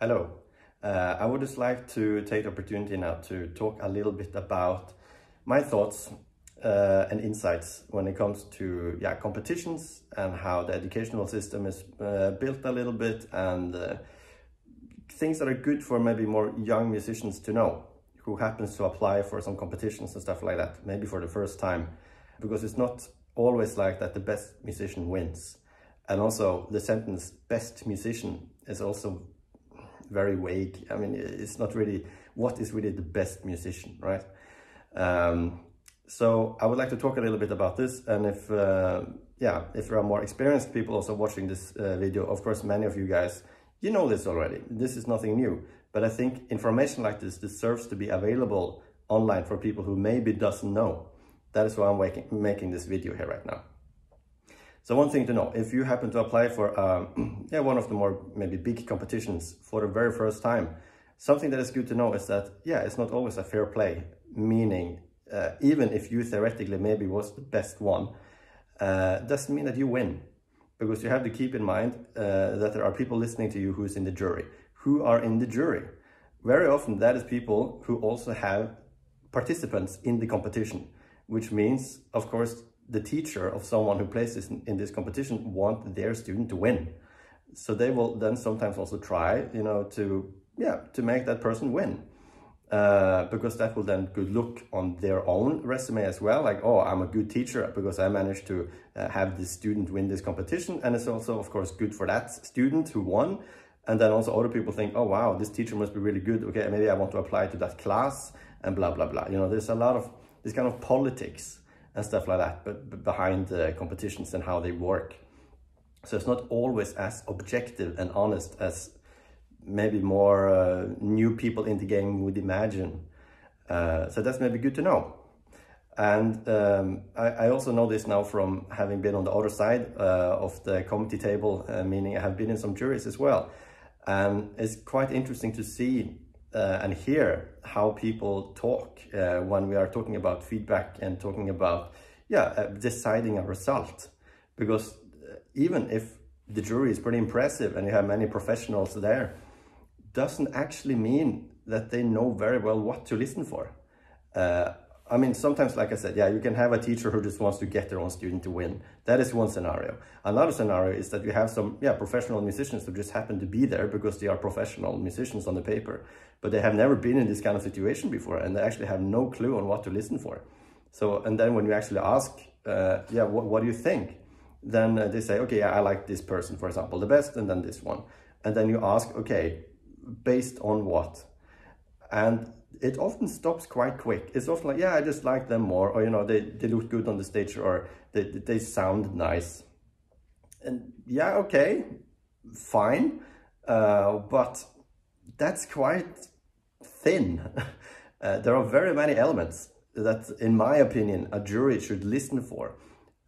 Hello. Uh, I would just like to take the opportunity now to talk a little bit about my thoughts uh, and insights when it comes to yeah competitions and how the educational system is uh, built a little bit and uh, things that are good for maybe more young musicians to know who happens to apply for some competitions and stuff like that maybe for the first time because it's not always like that the best musician wins and also the sentence best musician is also very vague. I mean, it's not really what is really the best musician, right? Um, so I would like to talk a little bit about this. And if, uh, yeah, if there are more experienced people also watching this uh, video, of course, many of you guys, you know this already. This is nothing new. But I think information like this deserves to be available online for people who maybe doesn't know. That is why I'm making, making this video here right now. So one thing to know, if you happen to apply for um, yeah, one of the more maybe big competitions for the very first time, something that is good to know is that, yeah, it's not always a fair play, meaning uh, even if you theoretically maybe was the best one, uh, doesn't mean that you win. Because you have to keep in mind uh, that there are people listening to you who's in the jury. Who are in the jury? Very often that is people who also have participants in the competition, which means, of course, the teacher of someone who places in, in this competition want their student to win. So they will then sometimes also try, you know, to, yeah, to make that person win. Uh, because that will then good look on their own resume as well. Like, oh, I'm a good teacher because I managed to uh, have this student win this competition. And it's also, of course, good for that student who won. And then also other people think, oh, wow, this teacher must be really good. Okay, maybe I want to apply to that class and blah, blah, blah. You know, there's a lot of this kind of politics and stuff like that, but, behind the competitions and how they work. So it's not always as objective and honest as maybe more uh, new people in the game would imagine. Uh, so that's maybe good to know. And um, I, I, also know this now from having been on the other side uh, of the committee table, uh, meaning I have been in some juries as well. And it's quite interesting to see uh, and hear how people talk uh, when we are talking about feedback and talking about yeah uh, deciding a result because uh, even if the jury is pretty impressive and you have many professionals there doesn't actually mean that they know very well what to listen for uh, I mean, sometimes, like I said, yeah, you can have a teacher who just wants to get their own student to win. That is one scenario. Another scenario is that you have some, yeah, professional musicians who just happen to be there because they are professional musicians on the paper, but they have never been in this kind of situation before and they actually have no clue on what to listen for. So, and then when you actually ask, uh, yeah, what, what do you think? Then uh, they say, okay, yeah, I like this person, for example, the best, and then this one. And then you ask, okay, based on what? And it often stops quite quick. It's often like, yeah, I just like them more, or, you know, they, they look good on the stage, or they, they sound nice. And yeah, okay, fine. Uh, but that's quite thin. uh, there are very many elements that, in my opinion, a jury should listen for.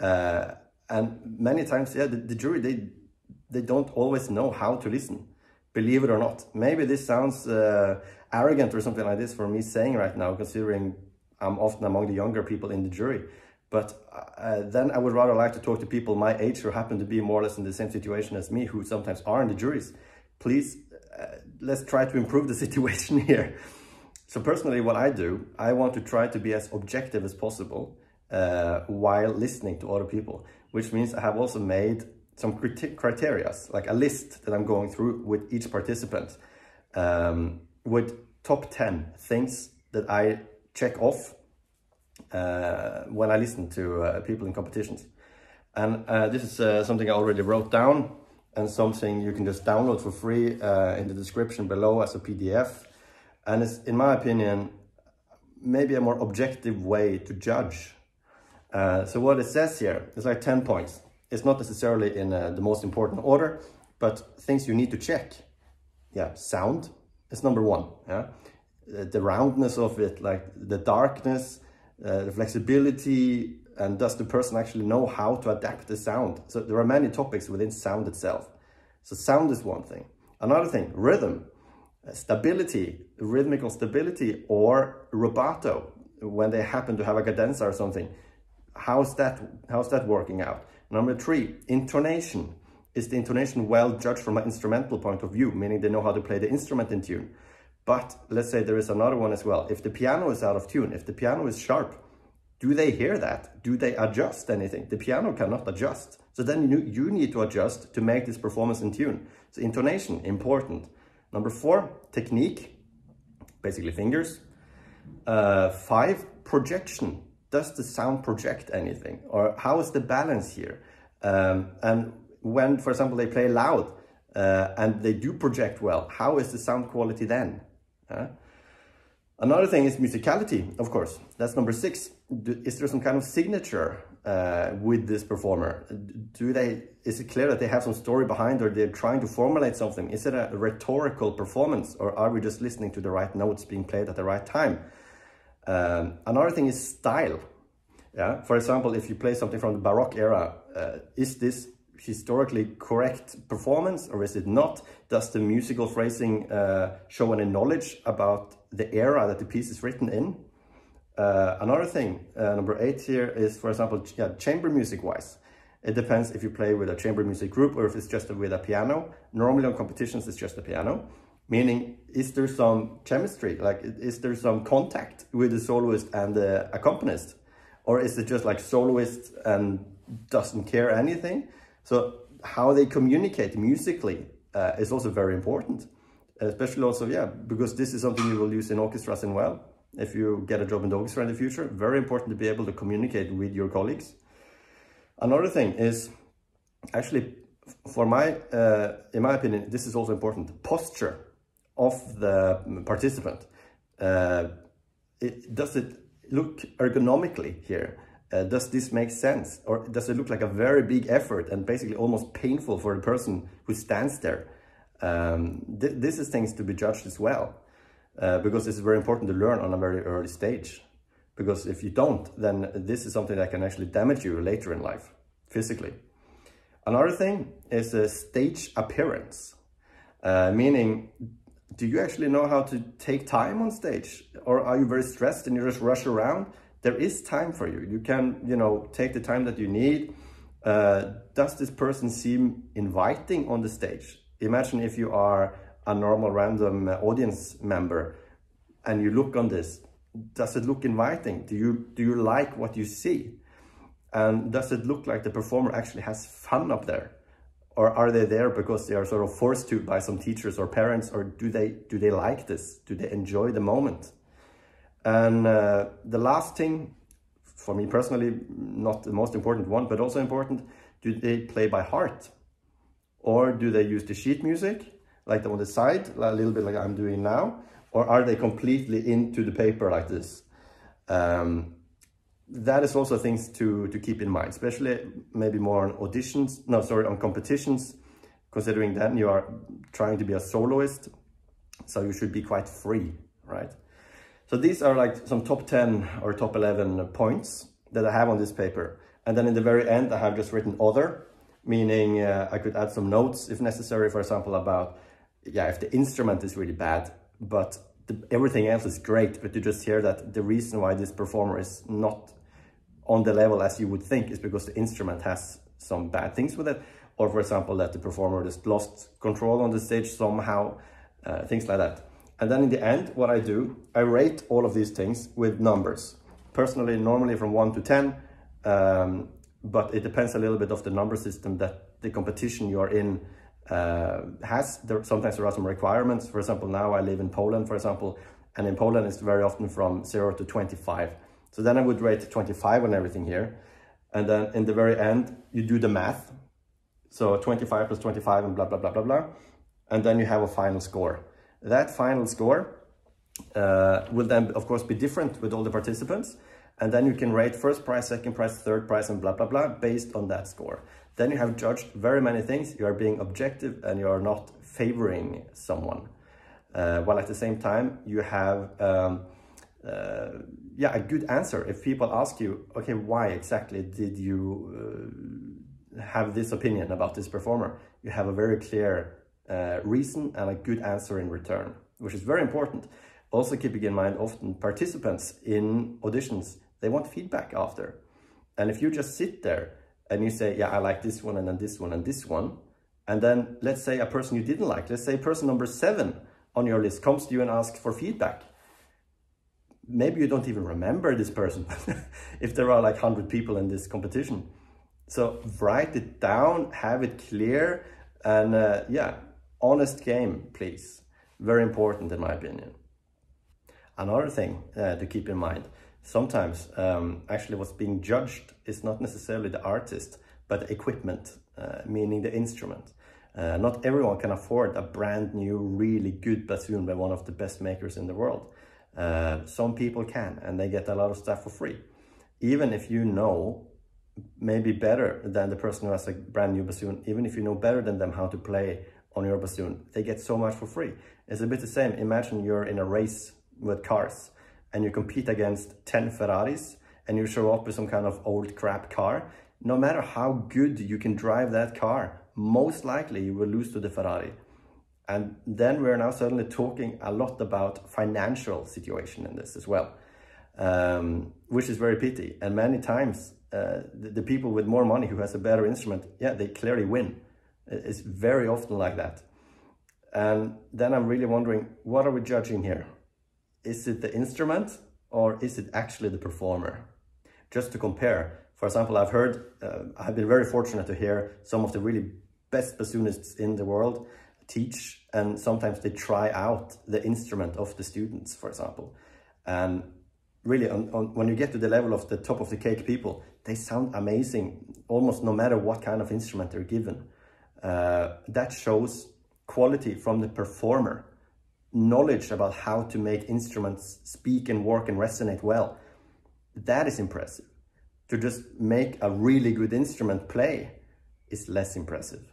Uh, and many times, yeah, the, the jury, they, they don't always know how to listen believe it or not. Maybe this sounds uh, arrogant or something like this for me saying right now, considering I'm often among the younger people in the jury. But uh, then I would rather like to talk to people my age who happen to be more or less in the same situation as me, who sometimes are in the juries. Please, let's try to improve the situation here. So personally, what I do, I want to try to be as objective as possible uh, while listening to other people, which means I have also made some criteria, like a list that I'm going through with each participant um, with top 10 things that I check off uh, when I listen to uh, people in competitions. And uh, this is uh, something I already wrote down and something you can just download for free uh, in the description below as a PDF. And it's, in my opinion, maybe a more objective way to judge. Uh, so what it says here is like 10 points. It's not necessarily in uh, the most important order, but things you need to check. Yeah, sound is number one. Yeah, the roundness of it, like the darkness, uh, the flexibility, and does the person actually know how to adapt the sound? So there are many topics within sound itself. So sound is one thing. Another thing, rhythm, uh, stability, rhythmical stability, or rubato, when they happen to have a cadenza or something. How's that, how's that working out? Number three, intonation. Is the intonation well judged from an instrumental point of view, meaning they know how to play the instrument in tune? But let's say there is another one as well. If the piano is out of tune, if the piano is sharp, do they hear that? Do they adjust anything? The piano cannot adjust. So then you, you need to adjust to make this performance in tune. So intonation, important. Number four, technique, basically fingers. Uh, five, projection. Does the sound project anything? Or how is the balance here? Um, and when, for example, they play loud uh, and they do project well, how is the sound quality then? Uh, another thing is musicality, of course. That's number six. Do, is there some kind of signature uh, with this performer? Do they? Is it clear that they have some story behind, or they're trying to formulate something? Is it a rhetorical performance, or are we just listening to the right notes being played at the right time? Um, another thing is style. Yeah, for example, if you play something from the Baroque era, uh, is this historically correct performance or is it not? Does the musical phrasing uh, show any knowledge about the era that the piece is written in? Uh, another thing, uh, number eight here is, for example, ch yeah, chamber music wise. It depends if you play with a chamber music group or if it's just with a piano. Normally on competitions, it's just a piano. Meaning, is there some chemistry? Like, is there some contact with the soloist and the accompanist? Or is it just like soloist and doesn't care anything? So how they communicate musically uh, is also very important. Especially also, yeah, because this is something you will use in orchestras as well. If you get a job in the orchestra in the future, very important to be able to communicate with your colleagues. Another thing is actually, for my, uh, in my opinion, this is also important. Posture of the participant. Uh, it, does it look ergonomically here? Uh, does this make sense? Or does it look like a very big effort and basically almost painful for the person who stands there? Um, th this is things to be judged as well, uh, because it's very important to learn on a very early stage. Because if you don't, then this is something that can actually damage you later in life, physically. Another thing is a stage appearance, uh, meaning do you actually know how to take time on stage? Or are you very stressed and you just rush around? There is time for you. You can, you know, take the time that you need. Uh, does this person seem inviting on the stage? Imagine if you are a normal random uh, audience member and you look on this. Does it look inviting? Do you, do you like what you see? And does it look like the performer actually has fun up there? or are they there because they are sort of forced to by some teachers or parents or do they do they like this do they enjoy the moment and uh, the last thing for me personally not the most important one but also important do they play by heart? Or do they use the sheet music like on the side a little bit like i'm doing now? Or are they completely into the paper like this? Um, that is also things to, to keep in mind, especially maybe more on auditions, no, sorry, on competitions, considering that you are trying to be a soloist, so you should be quite free, right? So these are like some top 10 or top 11 points that I have on this paper. And then in the very end, I have just written other, meaning uh, I could add some notes if necessary, for example, about, yeah, if the instrument is really bad, but the, everything else is great, but you just hear that the reason why this performer is not on the level as you would think is because the instrument has some bad things with it. Or for example, that the performer just lost control on the stage somehow, uh, things like that. And then in the end, what I do, I rate all of these things with numbers. Personally, normally from one to 10, um, but it depends a little bit of the number system that the competition you are in uh, has. There, sometimes there are some requirements. For example, now I live in Poland, for example, and in Poland it's very often from 0 to 25. So then I would rate 25 on everything here. And then in the very end, you do the math. So 25 plus 25 and blah, blah, blah, blah, blah. And then you have a final score. That final score uh, will then, of course, be different with all the participants. And then you can rate first prize, second prize, third prize, and blah, blah, blah, based on that score. Then you have judged very many things. You are being objective and you are not favoring someone. Uh, while at the same time, you have um, uh, yeah, a good answer. If people ask you, okay, why exactly did you uh, have this opinion about this performer? You have a very clear uh, reason and a good answer in return, which is very important. Also keeping in mind, often participants in auditions, they want feedback after. And if you just sit there and you say, yeah, I like this one and then this one and this one, And then let's say a person you didn't like, let's say person number seven on your list comes to you and asks for feedback. Maybe you don't even remember this person if there are like 100 people in this competition. So write it down, have it clear, and uh, yeah, honest game, please. Very important in my opinion. Another thing uh, to keep in mind, sometimes um, actually what's being judged is not necessarily the artist, but the equipment, uh, meaning the instrument. Uh, not everyone can afford a brand new, really good bassoon by one of the best makers in the world. Uh, some people can, and they get a lot of stuff for free. Even if you know maybe better than the person who has a brand new bassoon, even if you know better than them how to play on your bassoon, they get so much for free. It's a bit the same. Imagine you're in a race with cars and you compete against 10 Ferraris and you show up with some kind of old crap car. No matter how good you can drive that car, most likely you will lose to the Ferrari. And then we're now suddenly talking a lot about financial situation in this as well, um, which is very pity. And many times uh, the, the, people with more money who has a better instrument, yeah, they clearly win. It's very often like that. And then I'm really wondering, what are we judging here? Is it the instrument or is it actually the performer? Just to compare, for example, I've heard, uh, I've been very fortunate to hear some of the really best bassoonists in the world teach and sometimes they try out the instrument of the students, for example. And really, on, on, when you get to the level of the top of the cake people, they sound amazing, almost no matter what kind of instrument they're given. Uh, that shows quality from the performer, knowledge about how to make instruments speak and work and resonate well. That is impressive. To just make a really good instrument play is less impressive.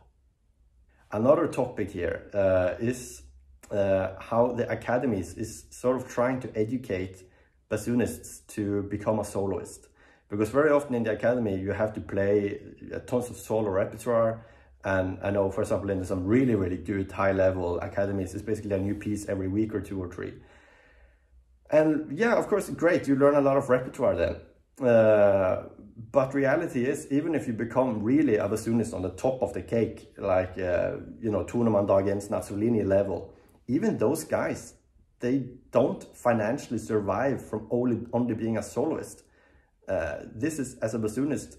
Another topic here uh, is uh, how the academies is sort of trying to educate bassoonists to become a soloist. Because very often in the academy, you have to play uh, tons of solo repertoire. And I know, for example, in some really, really good high level academies, it's basically a new piece every week or two or three. And yeah, of course, great. You learn a lot of repertoire then. Uh, but reality is, even if you become really a bassoonist on the top of the cake, like, uh, you know, Thunemann, Dagens, Nazzolini level, even those guys, they don't financially survive from only, only being a soloist. Uh, this is, as a bassoonist,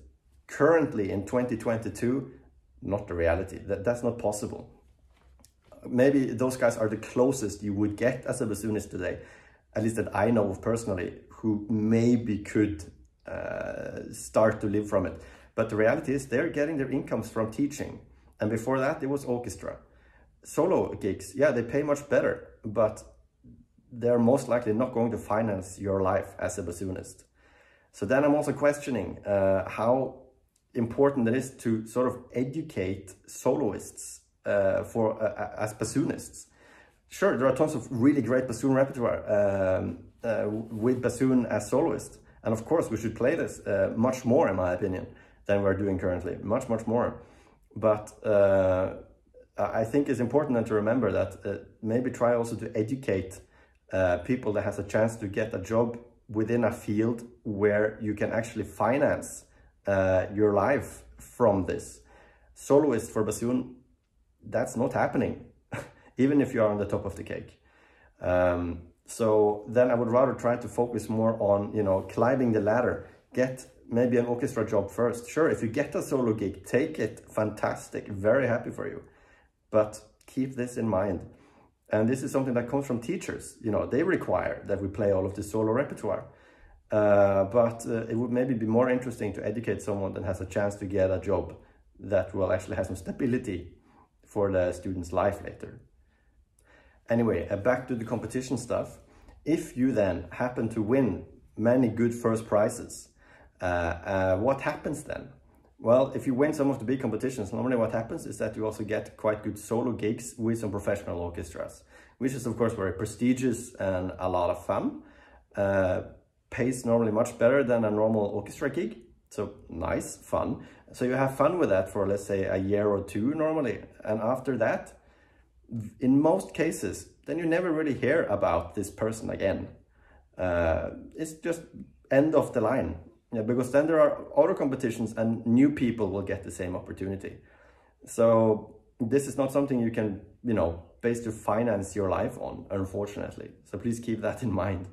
currently in 2022, not the reality. That, that's not possible. Maybe those guys are the closest you would get as a bassoonist today, at least that I know of personally, who maybe could uh, start to live from it. But the reality is they're getting their incomes from teaching. And before that, it was orchestra. Solo gigs, yeah, they pay much better, but they're most likely not going to finance your life as a bassoonist. So then I'm also questioning uh, how important it is to sort of educate soloists uh, for uh, as bassoonists. Sure, there are tons of really great bassoon repertoire um, uh, with bassoon as soloist, and of course, we should play this uh, much more, in my opinion, than we're doing currently. Much, much more. But uh, I think it's important to remember that uh, maybe try also to educate uh, people that has a chance to get a job within a field where you can actually finance uh, your life from this. Soloist for bassoon, that's not happening, even if you are on the top of the cake. Um, so then I would rather try to focus more on, you know, climbing the ladder, get maybe an orchestra job first. Sure, if you get a solo gig, take it, fantastic, very happy for you. But keep this in mind. And this is something that comes from teachers. You know, they require that we play all of the solo repertoire. Uh, but uh, it would maybe be more interesting to educate someone that has a chance to get a job that will actually have some stability for the student's life later. Anyway, uh, back to the competition stuff. If you then happen to win many good first prizes, uh, uh, what happens then? Well, if you win some of the big competitions, normally what happens is that you also get quite good solo gigs with some professional orchestras, which is of course very prestigious and a lot of fun. Pays normally much better than a normal orchestra gig. So nice, fun. So you have fun with that for let's say a year or two normally. And after that, in most cases, then you never really hear about this person again. Uh, it's just end of the line. Yeah, because then there are other competitions and new people will get the same opportunity. So this is not something you can, you know, base to finance your life on, unfortunately. So please keep that in mind.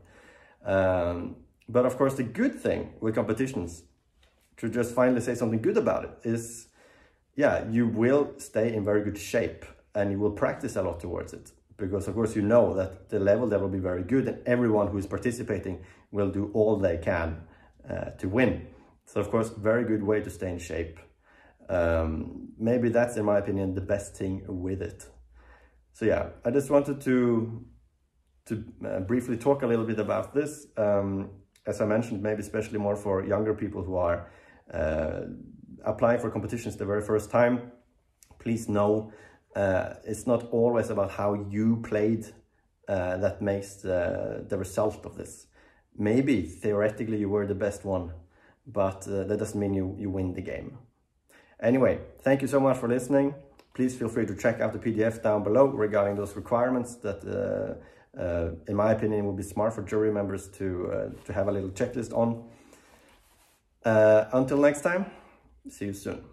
Um, but of course, the good thing with competitions, to just finally say something good about it, is yeah, you will stay in very good shape and you will practice a lot towards it. Because of course you know that the level there will be very good and everyone who is participating will do all they can uh, to win. So of course, very good way to stay in shape. Um, maybe that's, in my opinion, the best thing with it. So yeah, I just wanted to to uh, briefly talk a little bit about this. Um, as I mentioned, maybe especially more for younger people who are uh, applying for competitions the very first time. Please know uh, it's not always about how you played uh, that makes the, the result of this. Maybe theoretically you were the best one, but uh, that doesn't mean you, you win the game. Anyway, thank you so much for listening. Please feel free to check out the PDF down below regarding those requirements that, uh, in my opinion, it would be smart for jury members to, uh, to have a little checklist on. Uh, until next time, see you soon.